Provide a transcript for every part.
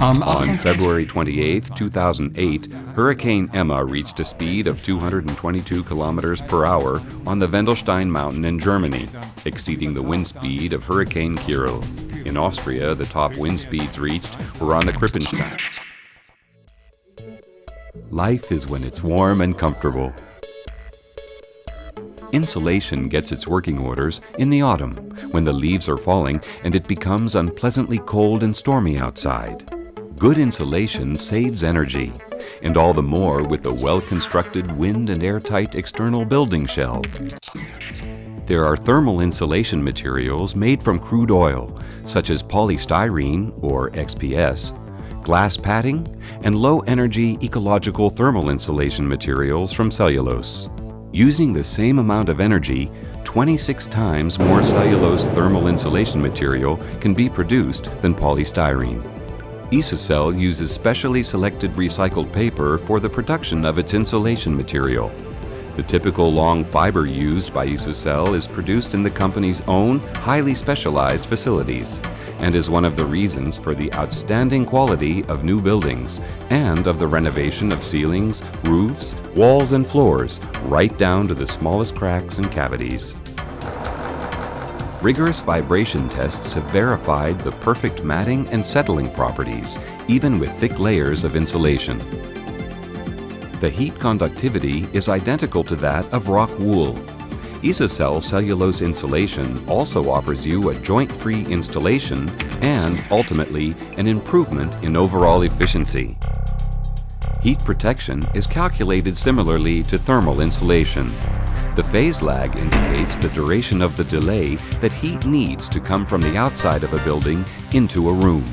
Um, On February 28, 2008, Hurricane Emma reached a speed of 222 kilometers per hour on the Wendelstein Mountain in Germany, exceeding the wind speed of Hurricane Kyrill. In Austria, the top wind speeds reached were on the Krippenstein. Life is when it's warm and comfortable. Insulation gets its working orders in the autumn, when the leaves are falling and it becomes unpleasantly cold and stormy outside. Good insulation saves energy, and all the more with the well-constructed wind and airtight external building shell. There are thermal insulation materials made from crude oil, such as polystyrene, or XPS, glass padding, and low-energy ecological thermal insulation materials from cellulose. Using the same amount of energy, 26 times more cellulose thermal insulation material can be produced than polystyrene. Isocell uses specially selected recycled paper for the production of its insulation material. The typical long fiber used by Isocell is produced in the company's own highly specialized facilities and is one of the reasons for the outstanding quality of new buildings and of the renovation of ceilings, roofs, walls, and floors, right down to the smallest cracks and cavities. Rigorous vibration tests have verified the perfect matting and settling properties, even with thick layers of insulation. The heat conductivity is identical to that of rock wool. Isocell cellulose insulation also offers you a joint-free installation and, ultimately, an improvement in overall efficiency. Heat protection is calculated similarly to thermal insulation. The phase lag indicates the duration of the delay that heat needs to come from the outside of a building into a room.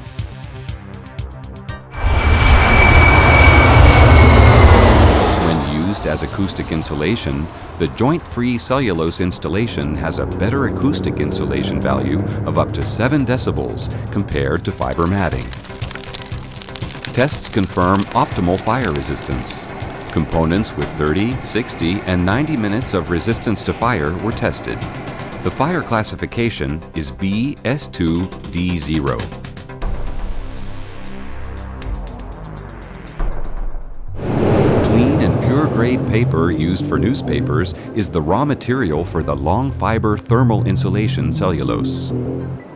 As acoustic insulation, the joint-free cellulose installation has a better acoustic insulation value of up to 7 decibels compared to fiber matting. Tests confirm optimal fire resistance. Components with 30, 60, and 90 minutes of resistance to fire were tested. The fire classification is BS2D0. Grade paper used for newspapers is the raw material for the long fiber thermal insulation cellulose.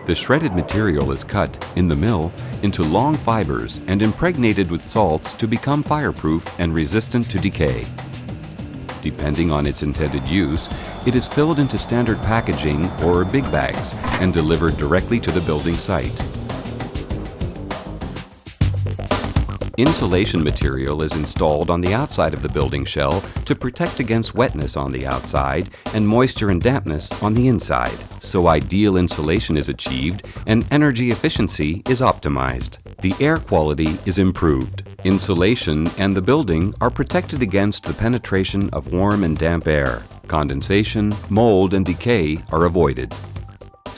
The shredded material is cut, in the mill, into long fibers and impregnated with salts to become fireproof and resistant to decay. Depending on its intended use, it is filled into standard packaging or big bags and delivered directly to the building site. Insulation material is installed on the outside of the building shell to protect against wetness on the outside and moisture and dampness on the inside, so ideal insulation is achieved and energy efficiency is optimized. The air quality is improved. Insulation and the building are protected against the penetration of warm and damp air. Condensation, mold, and decay are avoided.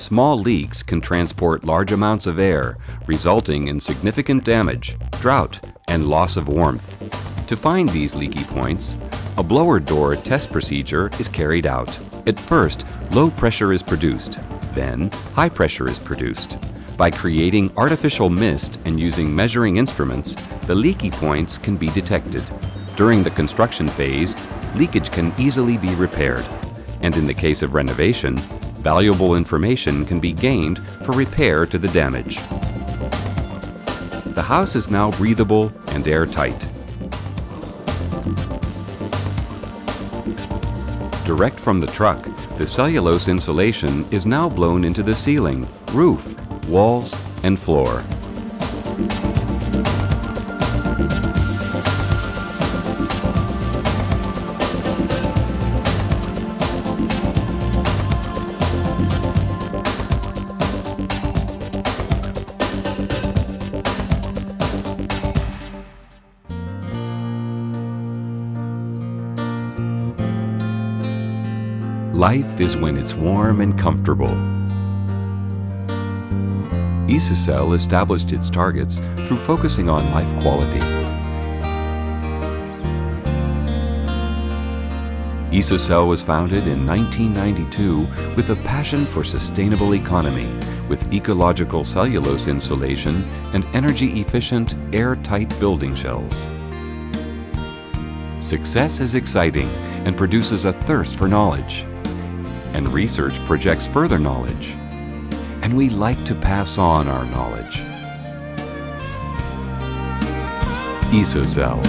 Small leaks can transport large amounts of air, resulting in significant damage, drought, and loss of warmth. To find these leaky points, a blower door test procedure is carried out. At first, low pressure is produced, then high pressure is produced. By creating artificial mist and using measuring instruments, the leaky points can be detected. During the construction phase, leakage can easily be repaired. And in the case of renovation, valuable information can be gained for repair to the damage. The house is now breathable and airtight. Direct from the truck, the cellulose insulation is now blown into the ceiling, roof, walls, and floor. Life is when it's warm and comfortable. Isocell established its targets through focusing on life quality. Isocell was founded in 1992 with a passion for sustainable economy with ecological cellulose insulation and energy-efficient, airtight building shells. Success is exciting and produces a thirst for knowledge. And research projects further knowledge. And we like to pass on our knowledge. Isocell